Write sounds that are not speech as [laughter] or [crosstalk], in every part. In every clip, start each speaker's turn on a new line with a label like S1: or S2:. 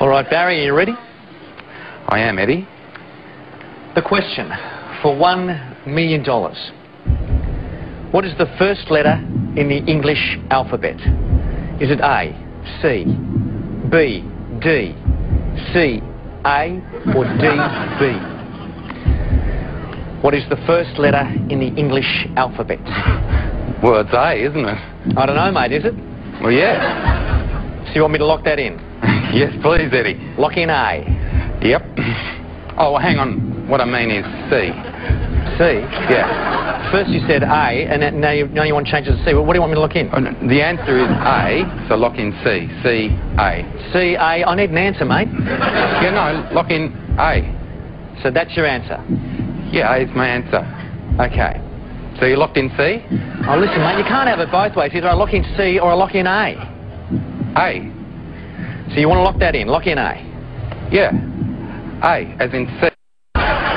S1: All right, Barry, are you ready?
S2: I am, Eddie.
S1: The question for one million dollars. What is the first letter in the English alphabet? Is it A, C, B, D, C, A, or D, B? What is the first letter in the English alphabet?
S2: Well, it's A, isn't it?
S1: I don't know, mate, is it?
S2: Well, yeah.
S1: So you want me to lock that in?
S2: Yes, please, Eddie.
S1: Lock in A.
S2: Yep. Oh, well, hang on. What I mean is C.
S1: C?
S2: Yeah.
S1: First you said A, and now you, now you want to change it to C. Well, what do you want me to lock in?
S2: Oh, no, The answer is A, so lock in C. C, A.
S1: C, A. I need an answer, mate.
S2: Yeah, no, lock in A.
S1: So that's your answer.
S2: Yeah, A is my answer.
S1: Okay.
S2: So you locked in C?
S1: Oh, listen, mate, you can't have it both ways. Either I lock in C or I lock in A.
S2: A.
S1: So you want to lock that in? Lock in A.
S2: Yeah. A, as in C.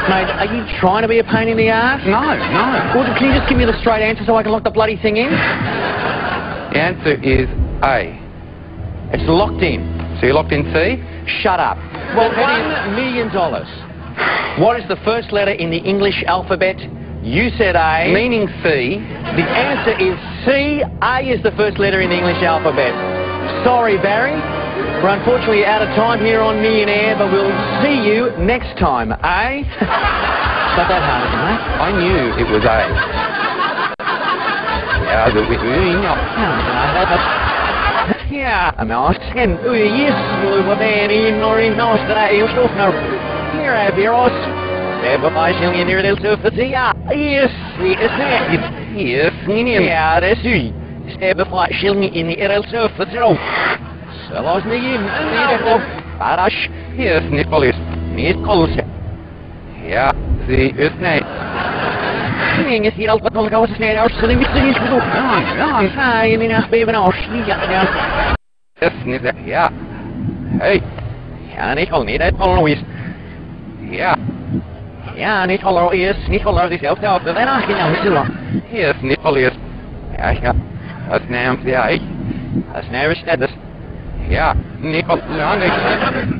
S1: Mate, are you trying to be a pain in the ass?
S2: No, no.
S1: Well, can you just give me the straight answer so I can lock the bloody thing in?
S2: The answer is A.
S1: It's locked in.
S2: So you're locked in C?
S1: Shut up. Well, one million dollars. What is the first letter in the English alphabet? You said A.
S2: Meaning C.
S1: The answer is C. A is the first letter in the English alphabet. Sorry, Barry. We're unfortunately out of time here on Millionaire, but we'll see you next time, eh? [laughs] not that hard, mate?
S2: I knew it was A. Yeah, the
S1: Ja, maar sen u gisslu vad det är i norr nostra i stofnar. Here är vi oss. Det var bara skiljen ner till tuffet. Ja, yes, vi är säkert. Yes, ni Ja, det är sy. Det var bara skiljen in i er. Så, så låt ni in. Ni det då. Parash.
S2: Yes. Ja, sie ist nicht.
S1: Inget helt vad tolka oss snära och så det visste ni skulle gå. Ja, ja, nej, mina beben och sliga.
S2: Yes, Helaas niet in. Parash, [laughs] hier is Nicolas. Nicolas. Ja, zie het niet. Is hier altijd wel gauw niet genoeg.
S1: Ja, ja, ga je niet naar bij
S2: Ja,
S1: ja. Dat is niet, ja. Hey. Ja, Nicolas, niet uit Louis. Ja. Ja, is, Nicolas is zelf zelf. Dat is aangenomen, zullen.
S2: Hier is Nicolas. Ja, ja. Dat is neemt, ja, ik.
S1: Dat is namelijk.
S2: Ja, Nicola, niks.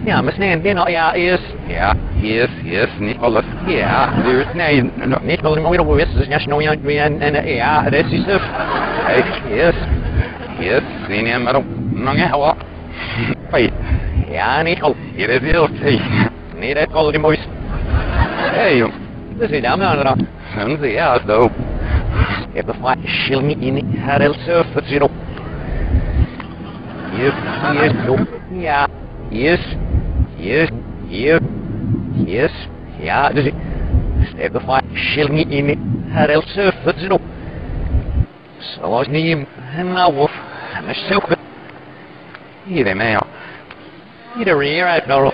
S1: Ja, we snijden binnen. Ja, is
S2: Ja, is is niet alles. Ja, dus nee,
S1: niet. Wel, maar is dus ja, snel en, en ja, dat is het.
S2: Kijk, is yes. zien je maar op. Nog een hoor. Hey.
S1: Ja, Nicol.
S2: Hier is heel veel.
S1: Nee, dat is al die moois. Hé, jong. Dat is dan
S2: aan eraf. Zijn ze, ja, zo.
S1: Ik heb een vraag, schil niet in, herheld. Surf het zero. Hier, hier, zo. Ja, hier, hier, hier, hier. Ja, dus ik heb een schilling in haar el surf het zero. Zoals niet en nou of en een zoek.
S2: Hier, der Mail.
S1: Hier, hier, uit nou.